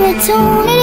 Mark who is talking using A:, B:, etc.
A: opportunity